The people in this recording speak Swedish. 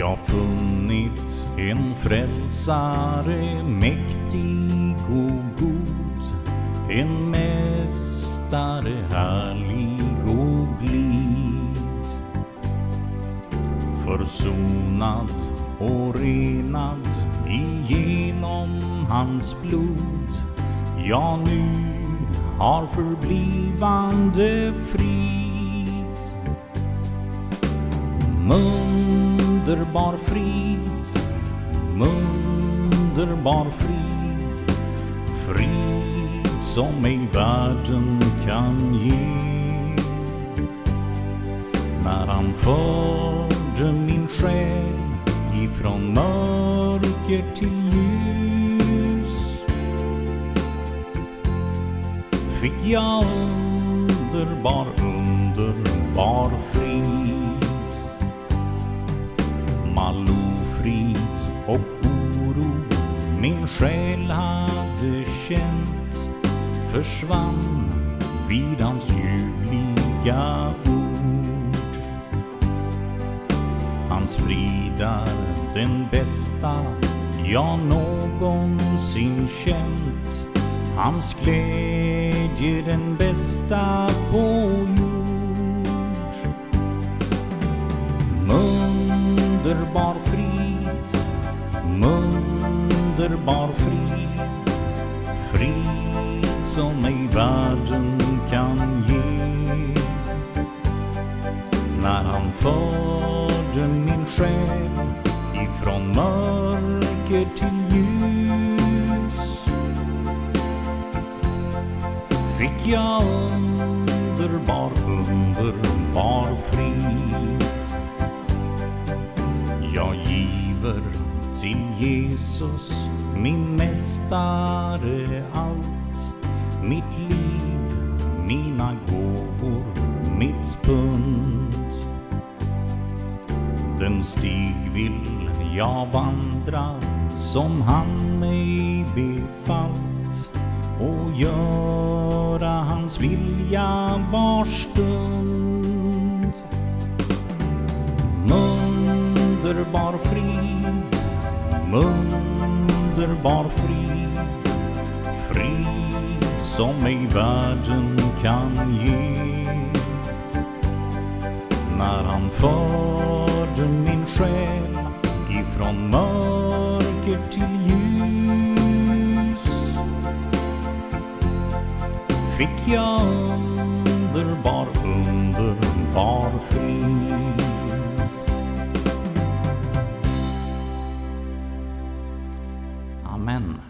Jag funnit en frälsare mäktig och god. En mästare härlig och blid. Försonad och renad igenom hans blod. Jag nu har förblivande frid. Underbar frid, underbar frid. Frid som ej världen kan ge. När han förde min själ ifrån mörker till ljus fick jag underbar, underbar frid. Malofrid och oro. Min själ hade känt försvann vid hans ljuvliga ord. Hans frid är den bästa jag någonsin känt. Hans glädje den bästa på händer bar fri. Fri som ej världen kan ge. När han förde min själ ifrån mörker till ljus fick jag underbar, underbar frid till Jesus, min mästare, allt. Mitt liv, mina gåvor, mitt spund. Den stig vill jag vandra som han mig befallt. Och göra hans vilja var stund. Underbar frid, Underbar frid. Frid som ej världen kan ge. När han förde min själ ifrån mörker till ljus fick jag underbar, underbar frid. man